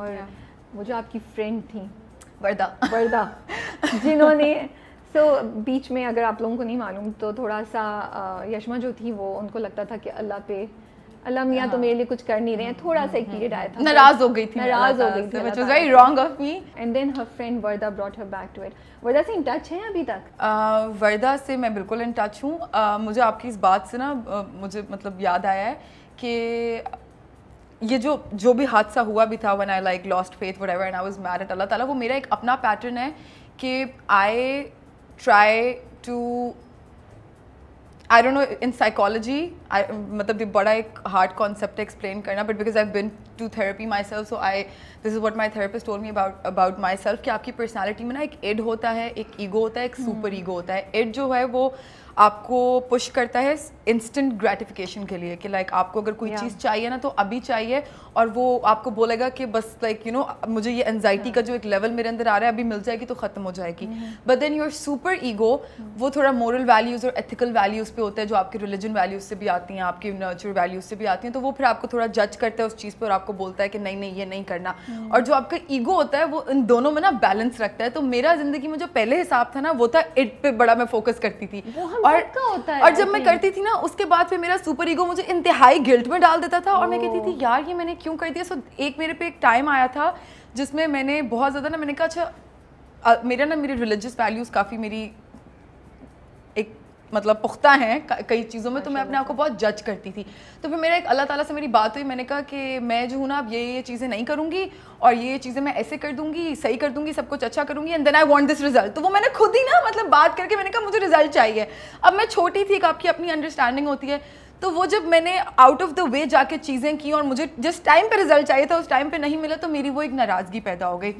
और yeah. वो जो आपकी फ्रेंड थी वर्दा। वर्दा जिन्होंने सो so, बीच में अगर आप लोगों को नहीं मालूम तो थोड़ा सा यशमा जो थी वो उनको लगता था कि अल्लाह पे अल्लाह मियाँ तो हाँ। मेरे लिए कुछ कर नहीं रहे हैं। थोड़ा सा एक पीरियड आया था। नाराज़ हो गई थी नाराज़ हो गई थी which was very wrong of me and then her friend Warda brought her back to it Warda से इन टच है अभी तक? uh, वर्दा से मैं बिल्कुल इन टच हूँ। uh, मुझे आपकी इस बात से ना uh, मुझे मतलब याद आया है कि ये जो जो भी हादसा हुआ भी था when I like lost faith whatever and I was mad at Allah Taala, वो मेरा एक अपना पैटर्न है कि I try to I don't know in psychology I मतलब ये बड़ा एक हार्ड कॉन्सेप्ट एक्सप्लेन करना but because I been to therapy myself so I this is what my therapist told me about about myself कि आपकी personality में ना एक एड होता है, एक ईगो होता है, एक सुपर ईगो होता है। एड जो है वो आपको पुश करता है इंस्टेंट ग्रेटिफिकेशन के लिए कि लाइक आपको अगर कोई yeah. चीज़ चाहिए ना तो अभी चाहिए और वो आपको बोलेगा कि बस लाइक यू नो मुझे ये एनजाइटी yeah. का जो एक लेवल मेरे अंदर आ रहा है अभी मिल जाएगी तो ख़त्म हो जाएगी but then your super ego वो थोड़ा मोरल वैल्यूज़ और एथिकल वैल्यूज़ पे होता है जो आपके रिलीजन वैल्यूज़ से भी आती हैं आपकी नर्चर वैल्यूज़ से भी आती हैं तो वो फिर आपको थोड़ा जज करता है उस चीज़ पर और आपको बोलता है कि नहीं नहीं ये नहीं करना mm. और जो आपका ईगो होता है वो इन दोनों में ना बैलेंस रखता है तो मेरा ज़िंदगी में जो पहले हिसाब था ना वो था इट पे बड़ा मैं फोकस करती थी और होता है और जब मैं करती थी ना उसके बाद फिर मेरा सुपर ईगो मुझे इंतहाई गिल्ट में डाल देता था और मैं कहती थी यार ये मैंने क्यों कर दिया? सो एक मेरे पे एक टाइम आया था जिसमें मैंने बहुत ज़्यादा ना मैंने कहा अच्छा मेरा ना मेरे रिलीजियस वैल्यूज़ काफ़ी मेरी मतलब पुख्ता हैं कई चीज़ों में तो मैं अपने आप को बहुत जज करती थी। तो फिर मेरा एक अल्लाह ताला से मेरी बात हुई मैंने कहा कि मैं जो हूँ ना अब ये ये चीज़ें नहीं करूँगी और ये चीज़ें मैं ऐसे कर दूँगी सही कर दूँगी सब कुछ अच्छा करूँगी and then I want this result तो वो मैंने खुद ही ना मतलब बात करके मैंने कहा मुझे रिज़ल्ट चाहिए। अब मैं छोटी थी एक आपकी अपनी अंडरस्टैंडिंग होती है तो वो जब मैंने आउट ऑफ़ द वे जाके चीज़ें की और मुझे जिस टाइम पे रिज़ल्ट चाहिए था उस टाइम पे नहीं मिला तो मेरी वो एक नाराज़गी पैदा हो गई।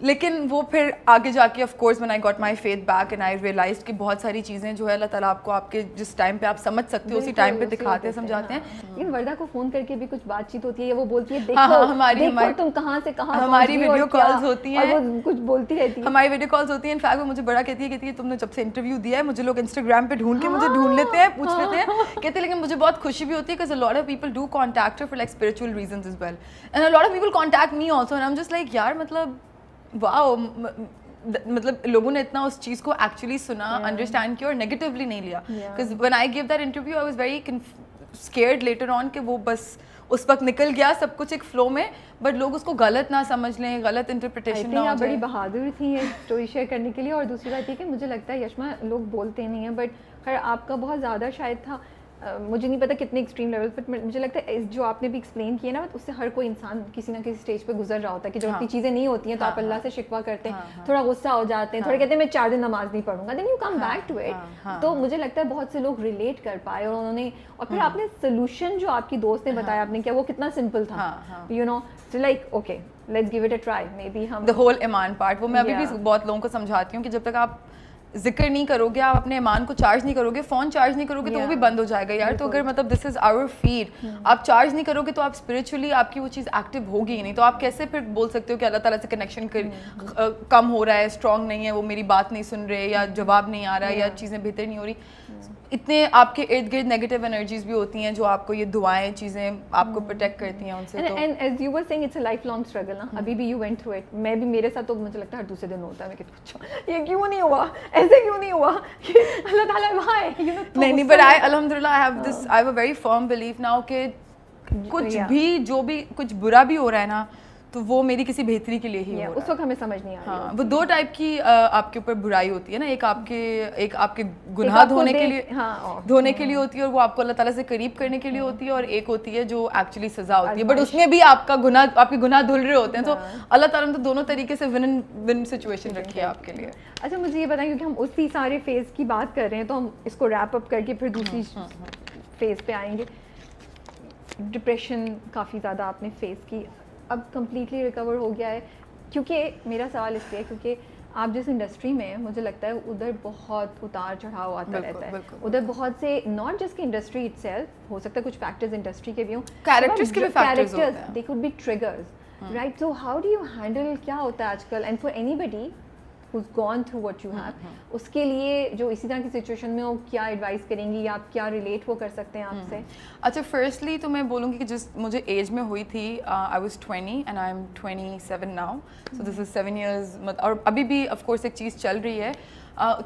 लेकिन वो फिर आगे जाके of course when I got my faith back and I realise कि बहुत सारी चीज़ें जो है अल्लाह ताला आपको आपके जिस टाइम पे आप समझ सकते हो उसी टाइम पे दिखाते हैं समझाते हैं। लेकिन वर्दा को फ़ोन करके भी कुछ बातचीत होती है वो बोलती है देखो हाँ, हाँ, हमारी देखो हमारी तुम कहाँ से कहाँ हमारी वीडियो कॉल्स होती हैं। कुछ बोलती रहती है। हमारी वीडियो कॉल्स होती हैं। इनफैक्ट वो मुझे बड़ा कहती है कहती है तुमने जब से इंटरव्यू दिया है मुझे लोग इंस्टाग्राम पे ढूंढ के मुझे ढूंढ लेते हैं पूछ लेते हैं। हाँ। कहते हैं लेकिन मुझे बहुत खुशी भी होती है because a lot of people do contact for like spiritual reasons as well and a lot of people contact me also and I am just like यार मतलब वाओ मतलब लोगों ने इतना उस चीज़ को एक्चुअली सुना अंडरस्टैंड किया और नेगेटिवली नहीं लिया। Because when I give that interview I was very scared later on कि वो बस उस वक्त निकल गया सब कुछ एक फ्लो में बट लोग उसको गलत ना समझ लें गलत इंटरप्रिटेशन ना बड़ी बहादुर थी ये स्टोरी शेयर करने के लिए और दूसरी बात ये कि मुझे लगता है यशमा लोग बोलते नहीं हैं बट खैर आपका बहुत ज़्यादा शायद था। मुझे नहीं पता कितने एक्सट्रीम लेवल पर मुझे लगता है जो आपने भी एक्सप्लेन किया ना उससे हर कोई इंसान किसी ना किसी स्टेज पे गुजर रहा होता है कि जब हाँ, इतनी चीज़ें नहीं होती हैं तो हाँ, आप अल्लाह हाँ, से शिकवा करते हैं हाँ, हाँ, थोड़ा गुस्सा हो जाते हैं हाँ, थोड़ा कहते हैं मैं चार दिन नमाज़ नहीं पढ़ूँगा। Then you come back to it तो मुझे लगता है बहुत से लोग रिलेट कर पाए और उन्होंने और फिर आपने सोल्यूशन जो आपकी दोस्त ने बताया आपने किया वो कितना सिंपल था। You know like okay let's give it a try maybe हम द होल ईमान पार्ट वो मैं अभी भी बहुत लोगों को समझाती हूँ कि जब तक आप ज़िक्र नहीं करोगे आप अपने ईमान को चार्ज नहीं करोगे फ़ोन चार्ज नहीं करोगे तो वो भी बंद हो जाएगा यार। तो अगर मतलब दिस इज़ आवर फ़ीड आप चार्ज नहीं करोगे तो आप स्पिरिचुअली आपकी वो चीज़ एक्टिव होगी ही नहीं। तो आप कैसे फिर बोल सकते हो कि अल्लाह ताला से कनेक्शन hmm. कम हो रहा है स्ट्रॉन्ग नहीं है वो मेरी बात नहीं सुन रहे या जवाब नहीं आ रहा है या चीज़ें बेहतर नहीं हो रही? इतने आपके इर्द गिर्द नेगेटिव एनर्जीज भी होती हैं जो आपको ये दुआएँ चीज़ें आपको प्रोटेक्ट करती हैं उनसे and and as you were saying it's a life long struggle ना? अभी भी यू वेंट थ्रू इट मैं भी मेरे साथ तो मुझे लगता है हर दूसरे दिन होता है मैं कहती अच्छा ये क्यों नहीं हुआ? ऐसे क्यों नहीं हुआ? अल्लाह ताला है यू नो नहीं नहीं बट आई अल्हम्दुलिल्लाह I have this I have a very firm belief now कि कुछ भी जो भी कुछ बुरा भी हो रहा है ना तो वो मेरी किसी बेहतरी के लिए ही yeah, उस वक्त हमें समझ नहीं आ रहा हाँ, वो दो टाइप की आपके ऊपर बुराई होती है ना एक आपके एक आपके गुनाह धोने के लिए हाँ, धोने के लिए होती है और वो आपको अल्लाह ताला से करीब करने के लिए होती है और एक होती है जो एक्चुअली सजा होती है। बट उसमें भी आपका गुनाह आपके गुनाह धुल रहे होते हैं तो हाँ। अल्लाह ताला ने तो दोनों तरीके से विन विन सिचुएशन रखी है आपके लिए। अच्छा मुझे ये बताएँ क्योंकि हम उसी सारे फ़ेज़ की बात कर रहे हैं तो हम इसको रैप अप करके फिर दूसरी फ़ेज़ हाँ, पे आएँगे। डिप्रेशन काफ़ी ज़्यादा आपने फेस की। अब कम्प्लीटली रिकवर हो गया है। क्योंकि मेरा सवाल इसलिए क्योंकि आप जिस इंडस्ट्री में मुझे लगता है उधर बहुत उतार चढ़ाव आता रहता है। उधर बहुत से नॉट जस्ट की इंडस्ट्री इट हो सकता है कुछ फैक्टर्स इंडस्ट्री के भी हों कैरेक्टर्स के भी factors they could be triggers right so how do you handle क्या होता है आजकल? And for anybody who's gone through what you have उसके लिए जो इसी तरह की सिचुएशन में हो क्या एडवाइस करेंगी या आप क्या रिलेट वो कर सकते हैं आपसे? अच्छा फर्स्टली तो मैं बोलूँगी कि जिस मुझे एज में हुई थी I was twenty and I am 27 now so this is seven years और अभी भी ऑफकोर्स एक चीज़ चल रही है।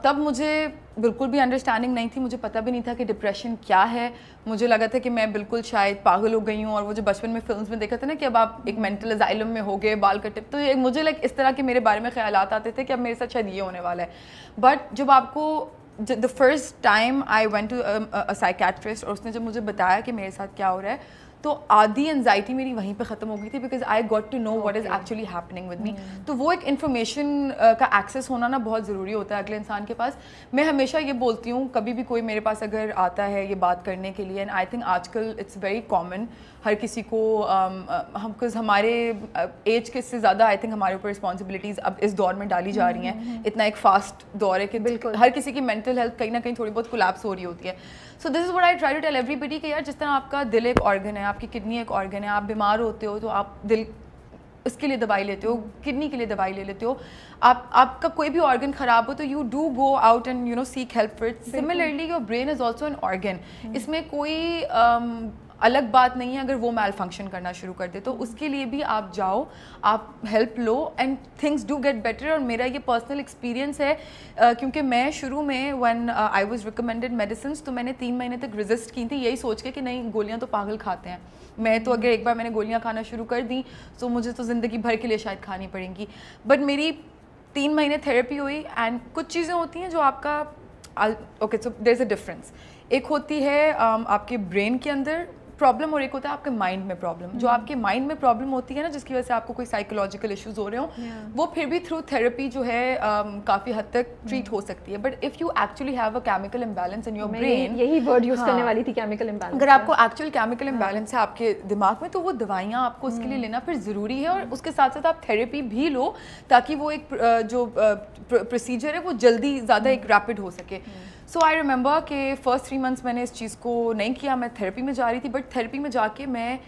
तब मुझे बिल्कुल भी अंडरस्टैंडिंग नहीं थी, मुझे पता भी नहीं था कि डिप्रेशन क्या है। मुझे लगा था कि मैं बिल्कुल शायद पागल हो गई हूँ और वो जो बचपन में फिल्म्स में देखा था ना कि अब आप एक मेंटल अजाइलम में हो गए, बाल कटे। तो ये मुझे लाइक इस तरह के मेरे बारे में ख्याल आते थे कि अब मेरे साथ शायद ये होने वाला है। बट जब आपको the first time I went to psychiatrist और उसने जब मुझे बताया कि मेरे साथ क्या हो रहा है तो आधी एनजाइटी मेरी वहीं पे ख़त्म हो गई थी because I got to know what is actually happening with me तो वो एक इन्फॉर्मेशन uh, का एक्सेस होना ना बहुत ज़रूरी होता है अगले इंसान के पास। मैं हमेशा ये बोलती हूँ कभी भी कोई मेरे पास अगर आता है ये बात करने के लिए एंड आई थिंक आजकल इट्स वेरी कॉमन हर किसी को um, uh, हम कुछ हमारे एज uh, के से ज़्यादा आई थिंक हमारे ऊपर रिस्पॉन्सिबिलिटीज़ अब इस दौर में डाली जा रही हैं। हम्म, हम्म, हम्म। इतना एक फास्ट दौर है कि बिल्कुल। हर किसी की मेंटल हेल्थ कहीं ना कहीं थोड़ी बहुत कोलैप्स हो रही होती है। So this is what I try to tell everybody कि यार जिस तरह आपका दिल एक ऑर्गन है आपकी किडनी एक ऑर्गन है आप बीमार होते हो तो आप दिल उसके लिए दवाई लेते हो किडनी के लिए दवाई ले लेते हो। आप आपका कोई भी ऑर्गन ख़राब हो तो you do go out and you know seek help for it similarly your brain is also an organ इसमें कोई um, अलग बात नहीं है अगर वो मेल फ़ंक्शन करना शुरू कर दे तो उसके लिए भी आप जाओ आप help low and things do get better और मेरा ये पर्सनल एक्सपीरियंस है क्योंकि मैं शुरू में when I was recommended medicine तो मैंने तीन महीने तक रिजिस्ट की थी यही सोच के कि नहीं गोलियाँ तो पागल खाते हैं। मैं तो अगर एक बार मैंने गोलियाँ खाना शुरू कर दी तो मुझे तो ज़िंदगी भर के लिए शायद खानी पड़ेंगी। बट मेरी तीन महीने थेरेपी हुई एंड कुछ चीज़ें होती हैं जो आपका okay so there is a difference एक होती है um, आपके ब्रेन के अंदर प्रॉब्लम और एक होता है आपके माइंड में प्रॉब्लम जो hmm. आपके माइंड में प्रॉब्लम होती है ना जिसकी वजह से आपको कोई साइकोलॉजिकल इश्यूज़ हो रहे हो yeah. वो फिर भी थ्रू थेरेपी जो है um, काफ़ी हद तक ट्रीट hmm. हो सकती है but if you actually have a chemical imbalance in your brain यही वर्ड यूज़ करने हाँ। वाली थी केमिकल इम्बैलेंस अगर आपको एक्चुअल केमिकल इम्बैलेंस है आपके दिमाग में तो वो दवाइयाँ आपको उसके लिए hmm. लेना फिर ज़रूरी है और उसके साथ साथ आप थेरेपी भी लो ताकि वो एक जो प्रोसीजर है वो जल्दी ज़्यादा एक रैपिड हो सके सो आई रिमेंबर कि फ़र्स्ट थ्री मंथ्स मैंने इस चीज़ को नहीं किया, मैं थेरेपी में जा रही थी बट थेरेपी में जाके मैं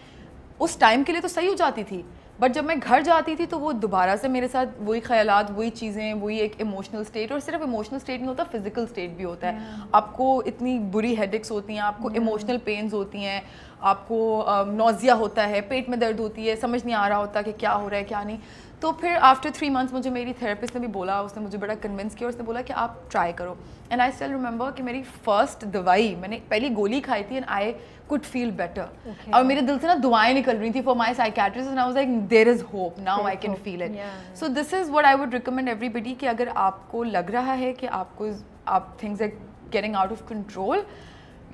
उस टाइम के लिए तो सही हो जाती थी। बट जब मैं घर जाती थी तो वो दोबारा से मेरे साथ वही ख्याल वही चीज़ें वही एक इमोशनल स्टेट और सिर्फ़ इमोशनल स्टेट नहीं होता फ़िज़िकल स्टेट भी होता है yeah. आपको इतनी बुरी हेडेक्स होती हैं आपको इमोशनल yeah. पेन्स होती हैं आपको नोज़िया होता है पेट में दर्द होती है समझ नहीं आ रहा होता कि क्या हो रहा है क्या नहीं तो फिर आफ्टर थ्री मंथ्स मुझे मेरी थेरेपिस्ट ने भी बोला उसने मुझे बड़ा कन्विंस किया उसने बोला कि आप ट्राई करो एंड आई स्टिल रिमेंबर कि मेरी फ़र्स्ट दवाई मैंने पहली गोली खाई थी and I could feel better और मेरे दिल से ना दुआएँ निकल रही थी for my psychiatrist and I was like there is hope now I can feel it so this is what I would recommend everybody कि अगर आपको लग रहा है कि आपको आप things are getting out of control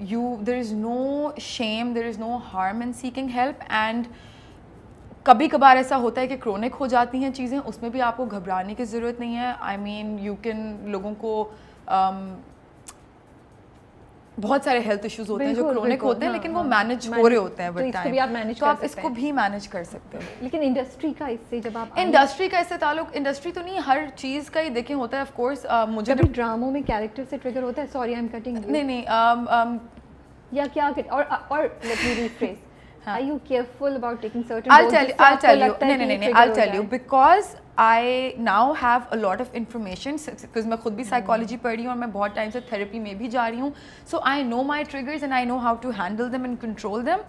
you there is no shame there is no harm in seeking help and कभी कभार ऐसा होता है कि क्रोनिक हो जाती हैं चीज़ें उसमें भी आपको घबराने की ज़रूरत नहीं है। आई मीन यू कैन लोगों को um, बहुत सारे हेल्थ इश्यूज़ होते हैं जो क्रोनिक होते हैं हाँ, लेकिन वो मैनेज हाँ, हो रहे होते हैं तो भी आप मैनेज तो आप इसको भी मैनेज कर सकते हैं। लेकिन इंडस्ट्री का इससे जब आप इंडस्ट्री का इससे ताल्लुक इंडस्ट्री तो नहीं हर चीज़ का ही देखें होता है ऑफ़ कोर्स मुझे भी ड्रामों में कैरेक्टर से ट्रिगर होता है? सॉरी आई एम कटिंग नहीं नहीं या क्या और और let me rephrase Huh. Are you careful about taking certain I'll tell you. I'll tell you. No, no, no, no. I'll tell you because I now have a lot of information because मैं खुद भी psychology पढ़ रही हूँ और मैं बहुत time से therapy में भी जा रही हूँ so I know my triggers and I know how to handle them and control them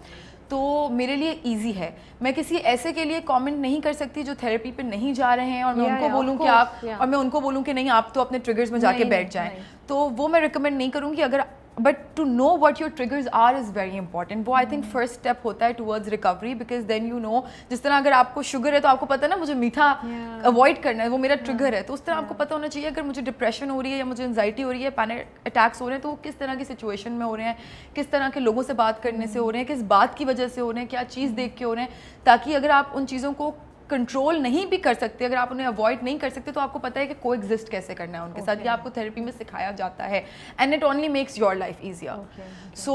तो मेरे लिए इजी है मैं किसी ऐसे के लिए कमेंट नहीं कर सकती जो थेरेपी पे नहीं जा रहे हैं और मैं yeah, उनको yeah, बोलूँ कि आप yeah. और मैं उनको बोलूँ कि नहीं आप तो अपने ट्रिगर्स में जाके बैठ जाएँ तो वो मैं रिकमेंड नहीं करूँगी अगर but to know what your triggers are is very important वो आई थिंक फ़र्स्ट स्टेप होता है towards recovery because then you know जिस तरह अगर आपको शुगर है तो आपको पता है ना मुझे मीठा अवॉइड yeah. करना है वो मेरा ट्रिगर yeah. है तो उस तरह yeah. आपको पता होना चाहिए अगर मुझे डिप्रेशन हो रही है या मुझे एनजाइटी हो रही है पैनिक अटैक्स हो रहे हैं तो वो किस तरह की सिचुएशन में हो रहे हैं किस तरह के लोगों से बात करने से हो रहे हैं किस बात की वजह से हो रहे हैं क्या चीज़ देख के हो रहे हैं ताकि अगर आप उन चीज़ों को कंट्रोल नहीं भी कर सकते अगर आप उन्हें अवॉइड नहीं कर सकते तो आपको पता है कि को एग्जिस्ट कैसे करना है उनके okay. साथ ये आपको थेरेपी में सिखाया जाता है। And it only makes your life easier so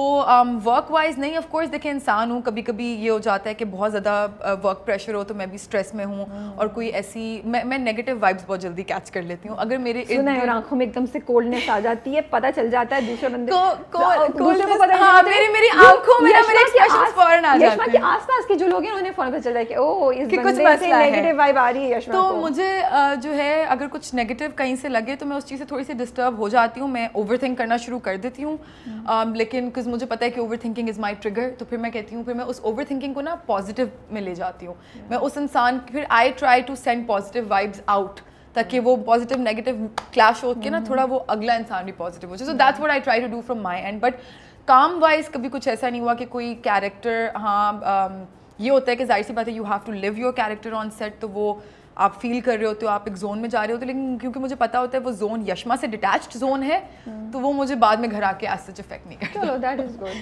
work wise नहीं ऑफकोर्स देखें इंसान हूँ कभी कभी ये हो जाता है कि बहुत ज़्यादा वर्क प्रेशर हो तो मैं भी स्ट्रेस में हूँ hmm. और कोई ऐसी मैं मैं नेगेटिव वाइब्स बहुत जल्दी कैच कर लेती हूँ। अगर मेरे और आँखों में एकदम से कोल्डनेस आ जाती है पता चल जाता है दूसरे बंदे को को पता हाँ, मेरी मेरी आँखों में मेरे एक्सप्रेशंस फ़ौरन आ जाते हैं। आसपास के जो लोग हैं उन्हें फ़ौरन पता चल जाता है कि ओह इस बंदे मसला है। तो मुझे जो है अगर कुछ नेगेटिव कहीं से लगे तो मैं उस चीज़ से थोड़ी सी डिस्टर्ब हो जाती हूँ। मैं ओवर थिंक करना शुरू कर देती हूँ। लेकिन बिकॉज़ मुझे पता है कि over thinking is my trigger तो फिर मैं कहती हूँ फिर मैं उस ओवर थिंकिंग को ना पॉजिटिव में ले जाती हूँ। मैं उस इंसान फिर I try to send positive vibes out ताकि वो पॉजिटिव नेगेटिव क्लैश हो के ना थोड़ा वो अगला इंसान भी पॉजिटिव हो जाए। So that's what I try to do from my end but काम वाइज कभी कुछ ऐसा नहीं हुआ कि कोई कैरेक्टर हाँ um, ये होता है कि ज़ाहिर सी बात है you have to live your character on set तो वो आप फील कर रहे होते हो आप एक जोन में जा रहे होते हो लेकिन क्योंकि मुझे पता होता है वो जोन यशमा से डिटैच्ड जोन है तो वो मुझे बाद में घर आके आज सच इफ़ेक्ट नहीं करता। चलो दैट इज़ गुड